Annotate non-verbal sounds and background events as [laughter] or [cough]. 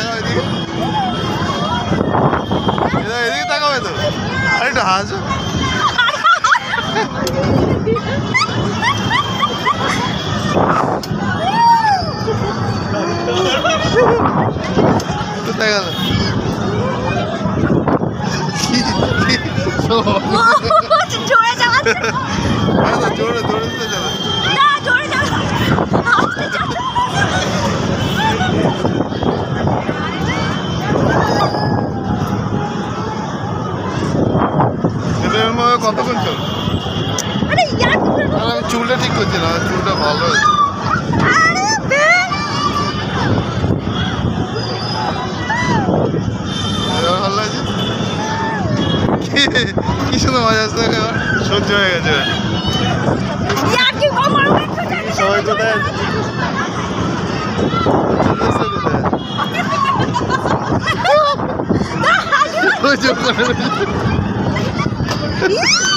आयो हेॾी हेॾी तव्हां वेंदो अरे हा जो 좋아 좋아 좋아 좋아 좋아 এদের কতক্ষণ চল আরে ইয়ার কি করে- আমি চুলটা ঠিক করছি না চুলটা ভালো হয়েছে। কি- কি সুন্দর মজা আসছে সহ্য হয়ে গেছে। সবাই কোথায়? [laughs] No!